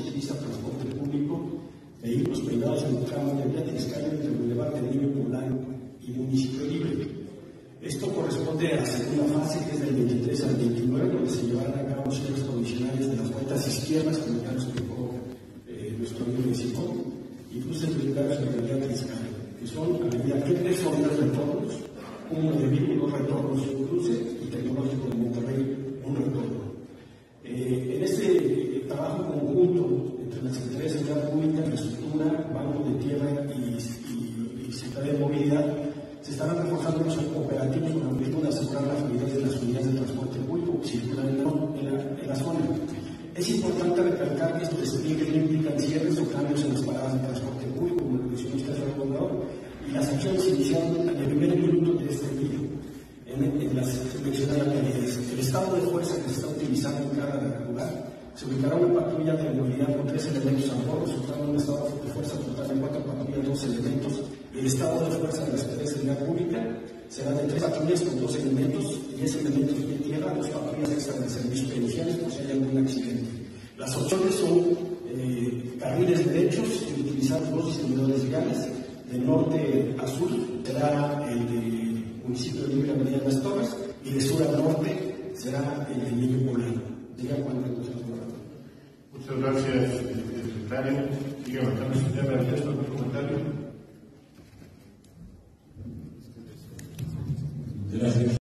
utiliza transporte público, vehículos privados en el de vía Triscayo entre el Boulevard de Niño Poblano y Municipio Libre. Esto corresponde a la segunda fase, que es del 23 al 29, donde se llevarán a cabo cierres provisionales de las vueltas izquierdas, como ya nos explicó eh, nuestro amigo México, y cruces ubicados en la vía que son Avenida Quebec, son dos retornos, uno de dos retornos, un cruce, y Tecnológico de Monterrey, un retorno. Eh, en este trabajo conjunto entre la Secretaría de Seguridad Pública, Infraestructura, Banco de Tierra y, y, y Secretaría de Movilidad, se los operativos con objeto de asegurar la fluidez de las unidades de transporte público que circulan en la, en la, zona. Es importante recalcar que estos despliegues no implican cierres o cambios en las paradas de transporte público, como lo mencionó usted, señor gobernador, y las acciones iniciaron en el primer minuto de este día en, en las mencionadas medidas. El estado de fuerza que se está utilizando en cada lugar se ubicará una patrulla de movilidad con tres elementos a bordo, resultando un estado de fuerza total de cuatro patrullas, dos elementos. El estado de fuerza de la Secretaría de Seguridad Pública será de tres patrullas con dos elementos, diez elementos de tierra, dos patrullas extra de servicios periciales por si hay algún accidente. Las opciones son eh, carriles derechos y utilizar dos distribuidores viales. De norte a sur será el de municipio de Libre Avenida Las Torres y de sur a norte será el de Niño Poblano. Diga cuántas cosas Muchas gracias, secretario. Sigue avanzando su tema. Gracias.